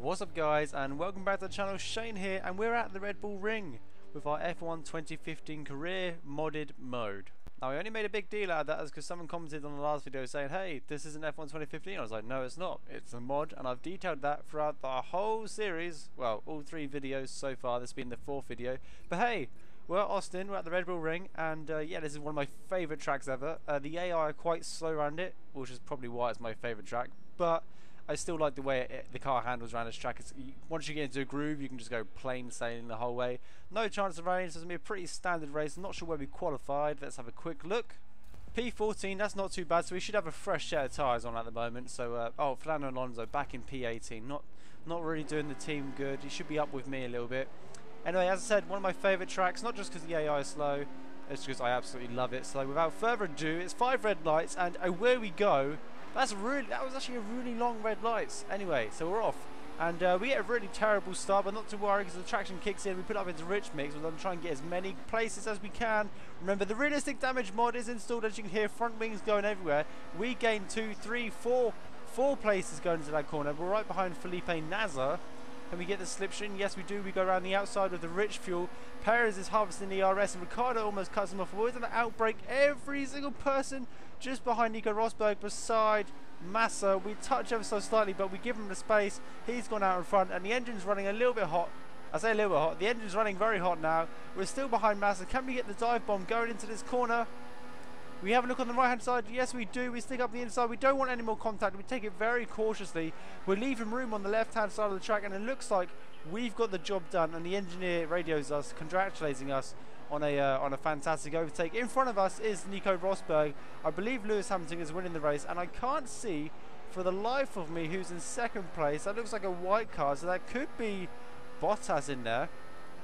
What's up guys and welcome back to the channel, Shane here and we're at the Red Bull Ring with our F1 2015 career modded mode. Now I only made a big deal out of that because someone commented on the last video saying hey this isn't F1 2015 I was like no it's not. It's a mod and I've detailed that throughout the whole series. Well all three videos so far. This being the fourth video. But hey we're at Austin, we're at the Red Bull Ring, and uh, yeah, this is one of my favourite tracks ever. Uh, the AI are quite slow around it, which is probably why it's my favourite track, but I still like the way it, the car handles around this track. It's, once you get into a groove, you can just go plain sailing the whole way. No chance of rain, it's going to be a pretty standard race. I'm not sure where we qualified. Let's have a quick look. P14, that's not too bad, so we should have a fresh set of tyres on at the moment. So, uh, oh, Fernando Alonso back in P18, not not really doing the team good. He should be up with me a little bit. Anyway, as I said, one of my favourite tracks, not just because the AI is slow, it's because I absolutely love it. So without further ado, it's five red lights, and away we go. That's really, that was actually a really long red lights. Anyway, so we're off. And uh, we get a really terrible start, but not to worry because the traction kicks in. We put up into rich mix. We're going to try and get as many places as we can. Remember, the realistic damage mod is installed, as you can hear, front wings going everywhere. We gain two, three, four, four places going into that corner. We're right behind Felipe Nasr. Can we get the slipstream? Yes, we do. We go around the outside with the rich fuel. Perez is harvesting the ERS, and Ricciardo almost cuts him off. We're going to outbreak every single person just behind Nico Rosberg, beside Massa. We touch ever so slightly, but we give him the space. He's gone out in front, and the engine's running a little bit hot. I say a little bit hot. The engine's running very hot now. We're still behind Massa. Can we get the dive bomb going into this corner? We have a look on the right hand side. Yes, we do. We stick up the inside. We don't want any more contact. We take it very cautiously. We're leaving room on the left hand side of the track, and it looks like we've got the job done. And the engineer radios us, congratulating us on a uh, on a fantastic overtake. In front of us is Nico Rosberg. I believe Lewis Hamilton is winning the race, and I can't see for the life of me who's in second place. That looks like a white car, so that could be Bottas in there.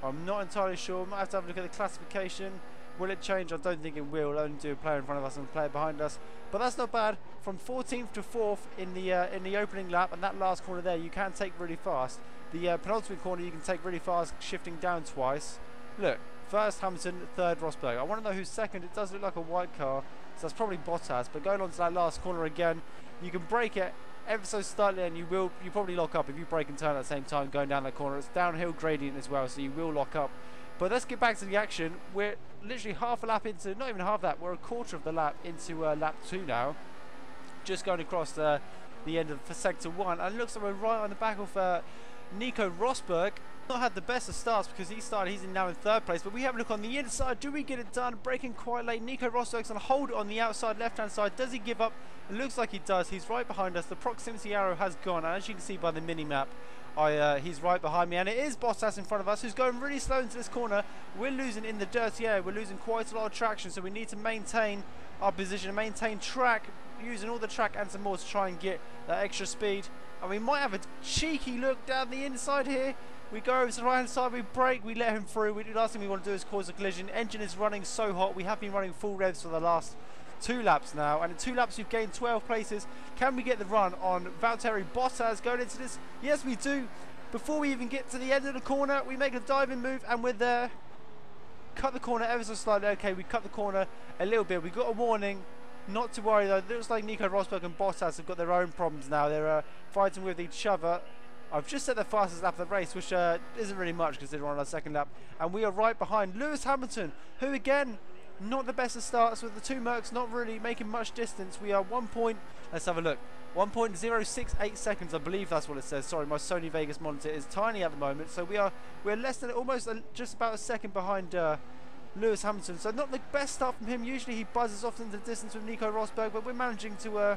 I'm not entirely sure. Might have to have a look at the classification. Will it change? I don't think it will. Only do a player in front of us and a player behind us. But that's not bad. From 14th to 4th in the uh, in the opening lap and that last corner there, you can take really fast. The uh, penultimate corner you can take really fast, shifting down twice. Look, first Hamilton, third Rosberg. I want to know who's second. It does look like a white car, so that's probably Bottas. But going on to that last corner again, you can break it ever so slightly and you will you probably lock up if you break and turn at the same time going down that corner. It's downhill gradient as well, so you will lock up. But let's get back to the action. We're literally half a lap into, not even half that, we're a quarter of the lap into uh, lap two now. Just going across uh, the end of sector one. And it looks like we're right on the back of uh, Nico Rosberg. Not had the best of starts because he started, he's in now in third place. But we have a look on the inside. Do we get it done? Breaking quite late. Nico Rosberg's on hold on the outside left hand side. Does he give up? It looks like he does. He's right behind us. The proximity arrow has gone. And as you can see by the mini map, I, uh, he's right behind me, and it is Bottas in front of us, who's going really slow into this corner. We're losing in the dirty area. We're losing quite a lot of traction, so we need to maintain our position maintain track, using all the track and some more to try and get that extra speed. And we might have a cheeky look down the inside here. We go over to the right hand side, we brake, we let him through. We, the last thing we want to do is cause a collision. Engine is running so hot. We have been running full revs for the last two laps now. And in two laps, we've gained 12 places. Can we get the run on Valtteri Bottas going into this? Yes, we do. Before we even get to the end of the corner, we make a diving move and we're there. Cut the corner ever so slightly. Okay, we cut the corner a little bit. We got a warning. Not to worry though. It looks like Nico Rosberg and Bottas have got their own problems now. They're uh, fighting with each other. I've just set the fastest lap of the race, which uh, isn't really much considering we're on our second lap. And we are right behind Lewis Hamilton, who again not the best of starts with the two Mercs not really making much distance. We are one point, let's have a look, 1.068 seconds, I believe that's what it says. Sorry, my Sony Vegas monitor is tiny at the moment. So we are, we're less than, almost a, just about a second behind uh, Lewis Hamilton. So not the best start from him. Usually he buzzes off into the distance with Nico Rosberg, but we're managing to uh,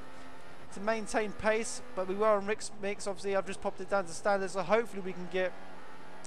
to maintain pace. But we were on rich mix, obviously I've just popped it down to standard, so hopefully we can get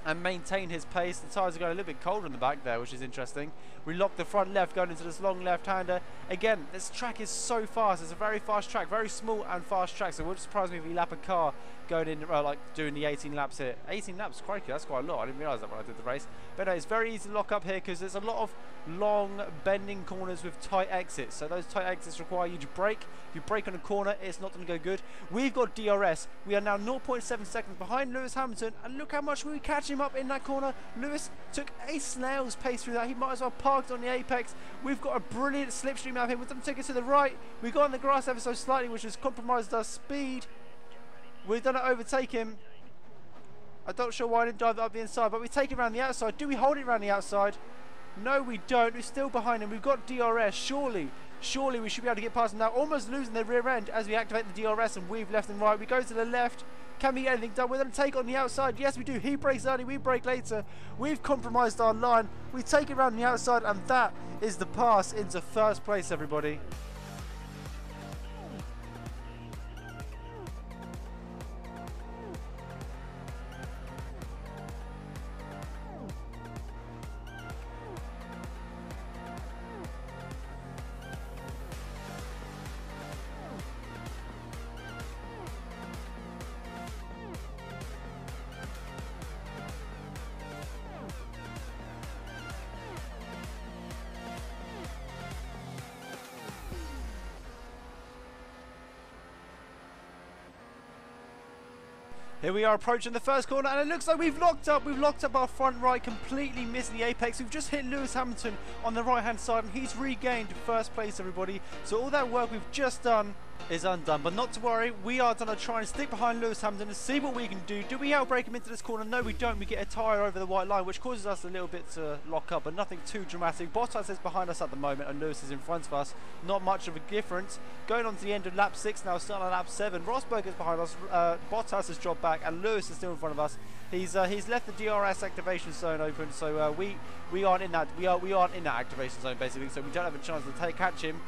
and maintain his pace. The tyres are going a little bit colder in the back there, which is interesting. We lock the front left going into this long left-hander. Again, this track is so fast. It's a very fast track, very small and fast track. So it wouldn't surprise me if we lap a car going in, well, like doing the 18 laps here. 18 laps, crikey, that's quite a lot. I didn't realise that when I did the race. But no, it's very easy to lock up here because there's a lot of long bending corners with tight exits. So those tight exits require you to brake. If you brake on a corner, it's not going to go good. We've got DRS. We are now 0.7 seconds behind Lewis Hamilton. And look how much we catch him up in that corner. Lewis took a snail's pace through that. He might as well parked on the apex. We've got a brilliant slipstream out here. To take it to the right. We got on the grass ever so slightly, which has compromised our speed. We're going to overtake him. I'm not sure why I didn't dive up the inside, but we take it around the outside. Do we hold it around the outside? No, we don't. We're still behind him. We've got DRS. Surely, surely we should be able to get past him now. Almost losing the rear end as we activate the DRS and weave left and right. We go to the left. Can we get anything done? We're going to take on the outside. Yes, we do. He breaks early. We break later. We've compromised our line. We take it around the outside, and that is the pass into first place, everybody. Here we are approaching the first corner and it looks like we've locked up. We've locked up our front right, completely missing the apex. We've just hit Lewis Hamilton on the right hand side and he's regained first place everybody. So all that work we've just done is undone. But not to worry, we are going to try and stick behind Lewis Hamilton and see what we can do. Do we outbrake him into this corner? No, we don't. We get a tyre over the white line, which causes us a little bit to lock up, but nothing too dramatic. Bottas is behind us at the moment, and Lewis is in front of us. Not much of a difference. Going on to the end of lap six now, starting on lap seven. Rosberg is behind us. Uh, Bottas has dropped back, and Lewis is still in front of us. He's uh, he's left the DRS activation zone open, so uh, we we aren't in that we are we aren't in that activation zone basically. So we don't have a chance to take catch him.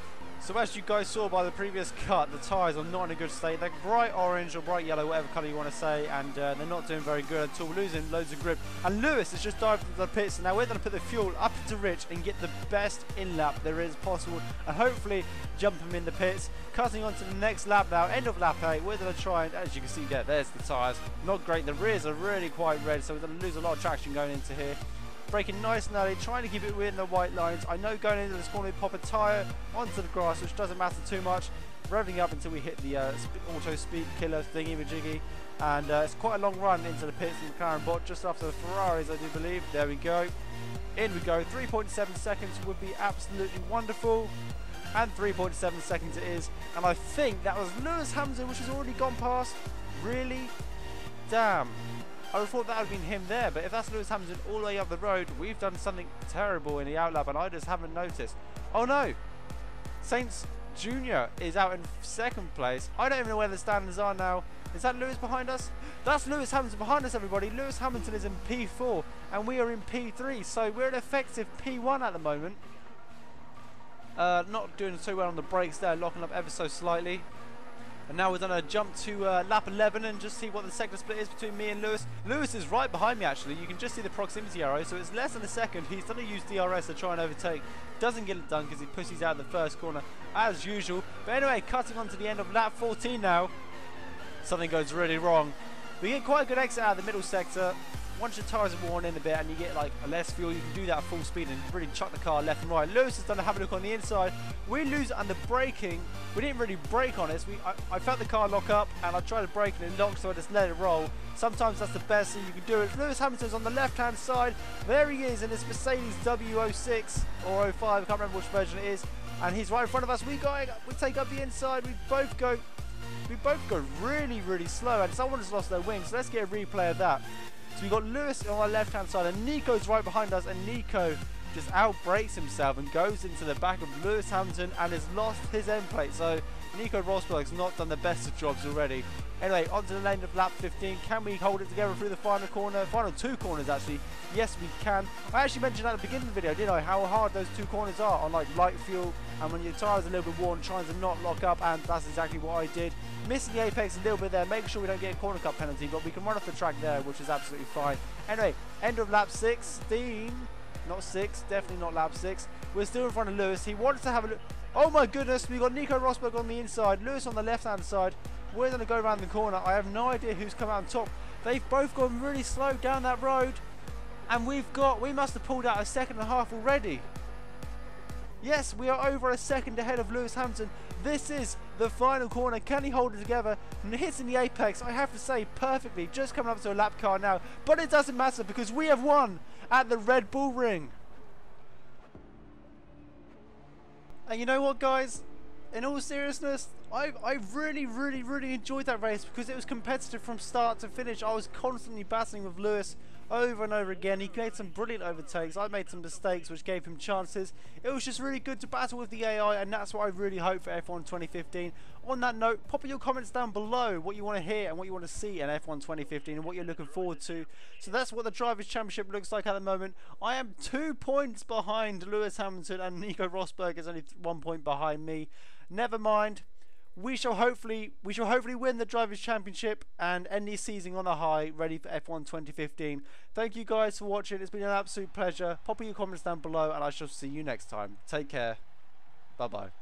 So as you guys saw by the previous cut, the tyres are not in a good state. They're bright orange or bright yellow, whatever colour you want to say, and uh, they're not doing very good at all. We're losing loads of grip. And Lewis has just dived into the pits, and now we're going to put the fuel up to Rich and get the best in lap there is possible, and hopefully jump him in the pits. Cutting on to the next lap now, end of lap 8, we're going to try and, as you can see there, there's the tyres. Not great, the rears are really quite red, so we're going to lose a lot of traction going into here braking nice and early, trying to keep it within the white lines. I know going into this corner we pop a tyre onto the grass, which doesn't matter too much. Revving up until we hit the uh, auto speed killer thingy majiggy. And uh, it's quite a long run into the pits of the McLaren bot, just after the Ferraris, I do believe. There we go. In we go. 3.7 seconds would be absolutely wonderful. And 3.7 seconds it is. And I think that was Lewis Hamilton, which has already gone past. Really? Damn. I thought that would have been him there, but if that's Lewis Hamilton all the way up the road, we've done something terrible in the outlap and I just haven't noticed. Oh no! Sainz Jr. is out in second place. I don't even know where the standings are now. Is that Lewis behind us? That's Lewis Hamilton behind us, everybody. Lewis Hamilton is in P4 and we are in P3, so we're an effective P1 at the moment. Uh, not doing so well on the brakes there, locking up ever so slightly. And now we're going to jump to uh, lap 11 and just see what the sector split is between me and Lewis. Lewis is right behind me actually. You can just see the proximity arrow. So it's less than a second. He's going to use DRS to try and overtake. Doesn't get it done because he pushes out the first corner as usual. But anyway, cutting on to the end of lap 14 now. Something goes really wrong. We get quite a good exit out of the middle sector once your tyres are worn in a bit and you get like less fuel, you can do that at full speed and really chuck the car left and right. Lewis has done a have a look on the inside. We lose under braking. We didn't really brake on it. We, I, I, felt the car lock up and I tried to brake and it locked, so I just let it roll. Sometimes that's the best thing you can do. It. Lewis Hamilton's on the left-hand side. There he is in this Mercedes W06 or 05. I can't remember which version it is. And he's right in front of us. We go, we take up the inside. We both go we both go really, really slow, and someone has lost their wings. So let's get a replay of that. We've got Lewis on our left hand side and Nico's right behind us and Nico just outbreaks himself and goes into the back of Lewis Hamilton and has lost his end plate. So Nico Rosberg's not done the best of jobs already. Anyway, on to the end of lap 15. Can we hold it together through the final corner? Final two corners, actually. Yes, we can. I actually mentioned at the beginning of the video, didn't I, how hard those two corners are on like light fuel and when your tyres a little bit worn, trying to not lock up, and that's exactly what I did. Missing the apex a little bit there, making sure we don't get a corner cut penalty, but we can run off the track there, which is absolutely fine. Anyway, end of lap 16. Not 6, definitely not lap 6. We're still in front of Lewis. He wants to have a look. Oh my goodness, we got Nico Rosberg on the inside, Lewis on the left hand side. We're going to go around the corner. I have no idea who's come out on top. They've both gone really slow down that road. And we've got, we must have pulled out a second and a half already. Yes, we are over a second ahead of Lewis Hamilton. This is the final corner. Can he hold it together? And hitting the apex, I have to say, perfectly. Just coming up to a lap car now. But it doesn't matter because we have won at the Red Bull Ring. And you know what, guys? in all seriousness, I I really really really enjoyed that race because it was competitive from start to finish. I was constantly battling with Lewis over and over again. He made some brilliant overtakes. I made some mistakes which gave him chances. It was just really good to battle with the AI and that's what I really hope for F1 2015. On that note, pop your comments down below what you want to hear and what you want to see in F1 2015 and what you're looking forward to. So that's what the Drivers' Championship looks like at the moment. I am two points behind Lewis Hamilton and Nico Rosberg is only one point behind me. Never mind we shall hopefully we shall hopefully win the drivers championship and end the season on a high ready for f1 2015 thank you guys for watching. It's been an absolute pleasure. Pop your comments down below and i shall see you next time. Take care. Bye bye